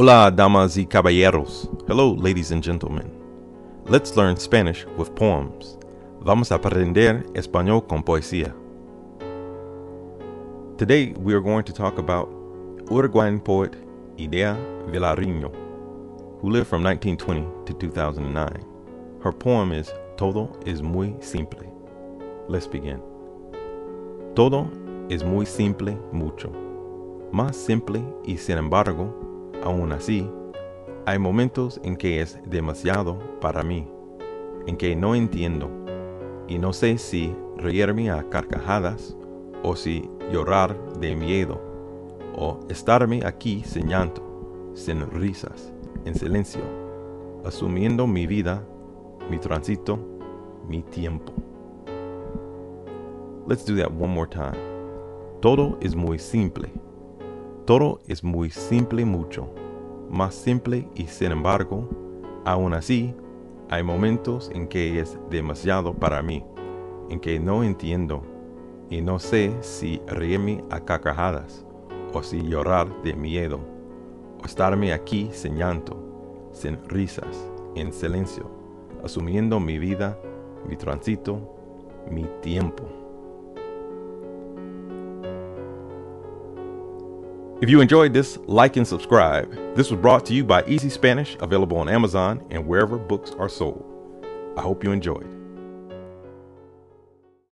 Hola, damas y caballeros. Hello, ladies and gentlemen. Let's learn Spanish with poems. Vamos a aprender español con poesía. Today, we are going to talk about Uruguayan poet Idea Vilariño, who lived from 1920 to 2009. Her poem is Todo es muy simple. Let's begin. Todo es muy simple, mucho. Más simple y sin embargo, aún así, hay momentos en que es demasiado para mí, en que no entiendo y no sé si reírme a carcajadas o si llorar de miedo o estarme aquí llanto, sin risas, en silencio, asumiendo mi vida, mi tránsito, mi tiempo. Let's do that one more time. Todo es muy simple. Todo es muy simple mucho. Más simple y sin embargo, aún así, hay momentos en que es demasiado para mí, en que no entiendo y no sé si reírme a carcajadas o si llorar de miedo o estarme aquí sin llanto, sin risas, en silencio, asumiendo mi vida, mi tránsito, mi tiempo. If you enjoyed this, like and subscribe. This was brought to you by Easy Spanish, available on Amazon and wherever books are sold. I hope you enjoyed.